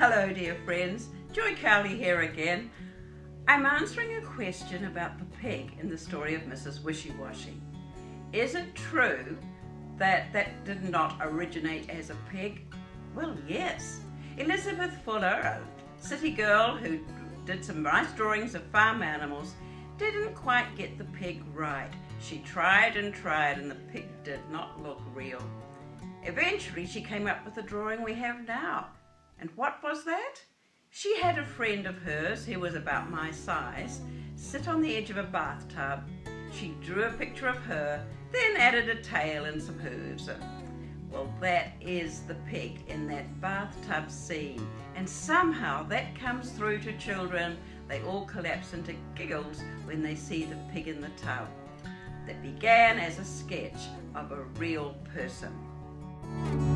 Hello, dear friends. Joy Cowley here again. I'm answering a question about the pig in the story of Mrs. Wishy Washy. Is it true that that did not originate as a pig? Well, yes. Elizabeth Fuller, a city girl who did some nice drawings of farm animals, didn't quite get the pig right. She tried and tried, and the pig did not look real. Eventually, she came up with the drawing we have now. And what was that? She had a friend of hers who was about my size sit on the edge of a bathtub. She drew a picture of her, then added a tail and some hooves. Well, that is the pig in that bathtub scene. And somehow that comes through to children. They all collapse into giggles when they see the pig in the tub. That began as a sketch of a real person.